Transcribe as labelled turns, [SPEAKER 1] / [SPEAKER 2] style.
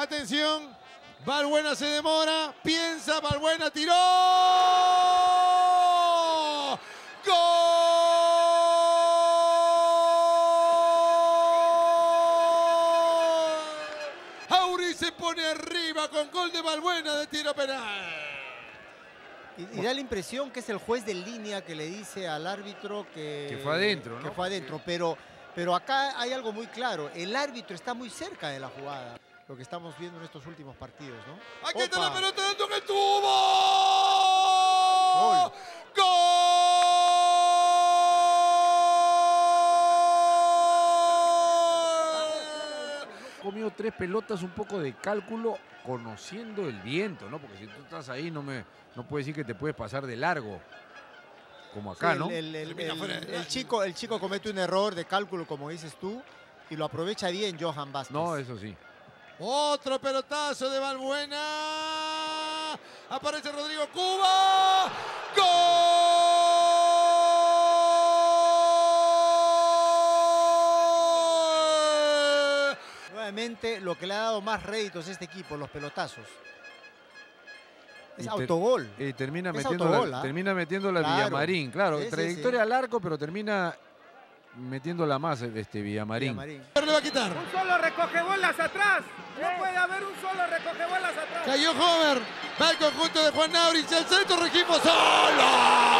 [SPEAKER 1] Atención, Valbuena se demora, piensa, Valbuena tiró. ¡Gol! Auri se pone arriba con gol de Valbuena de tiro penal.
[SPEAKER 2] Y, y da la impresión que es el juez de línea que le dice al árbitro que,
[SPEAKER 3] Que fue adentro, ¿no?
[SPEAKER 2] Que fue adentro, pero, pero acá hay algo muy claro. El árbitro está muy cerca de la jugada. Lo que estamos viendo en estos últimos partidos, ¿no?
[SPEAKER 1] Aquí está
[SPEAKER 2] Opa.
[SPEAKER 1] la pelota dentro que tuvo.
[SPEAKER 2] Gol.
[SPEAKER 1] ¡Gol!
[SPEAKER 3] Comió tres pelotas, un poco de cálculo, conociendo el viento, ¿no? Porque si tú estás ahí, no me no puedes decir que te puedes pasar de largo. Como acá,
[SPEAKER 2] Sí,
[SPEAKER 3] ¿no?
[SPEAKER 2] El, chico, el chico comete un error de cálculo, como dices tú, y lo aprovecha bien Johan Vázquez.
[SPEAKER 3] No, eso sí.
[SPEAKER 1] Otro pelotazo de Valbuena. Aparece Rodrigo Cuba. ¡Gol!
[SPEAKER 2] Nuevamente, lo que le ha dado más réditos a este equipo, los pelotazos. Es
[SPEAKER 3] Y te-
[SPEAKER 2] autogol.
[SPEAKER 3] Y termina
[SPEAKER 2] Es
[SPEAKER 3] metiendo
[SPEAKER 2] autogol,
[SPEAKER 3] la,
[SPEAKER 2] ¿ah?
[SPEAKER 3] termina metiendo la
[SPEAKER 2] Claro.
[SPEAKER 3] Villamarín, claro.
[SPEAKER 2] Sí, sí,
[SPEAKER 3] trayectoria
[SPEAKER 2] sí.
[SPEAKER 3] al arco, pero termina metiéndola más este Villamarín.
[SPEAKER 2] Villamarín.
[SPEAKER 1] Le va a quitar.
[SPEAKER 4] Un solo recoge bolas atrás. No puede haber un solo recoge bolas atrás.
[SPEAKER 1] Cayó Homer. Va el conjunto de Juan Nauri. El centro Regimo solo.